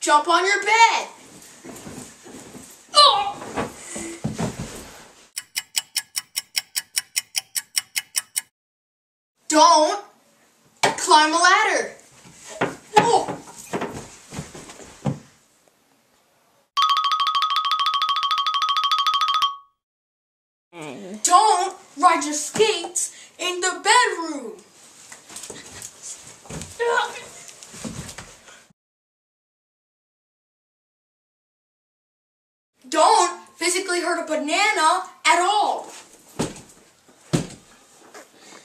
jump on your bed. Oh! Don't climb a ladder. Oh! Don't ride your skates in the bedroom. Don't physically hurt a banana at all.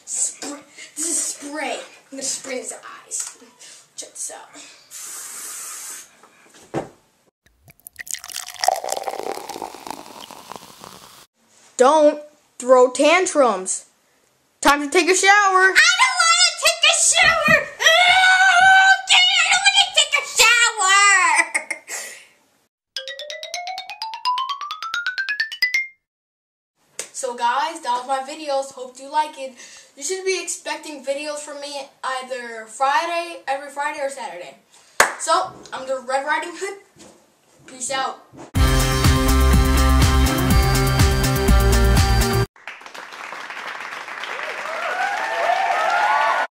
Spray. This is spray. I'm gonna spray his eyes. Check this out. Don't throw tantrums. Time to take a shower. I don't want to take a shower. So guys, that was my videos. Hope you like it. You should be expecting videos from me either Friday, every Friday or Saturday. So, I'm the Red Riding Hood. Peace out.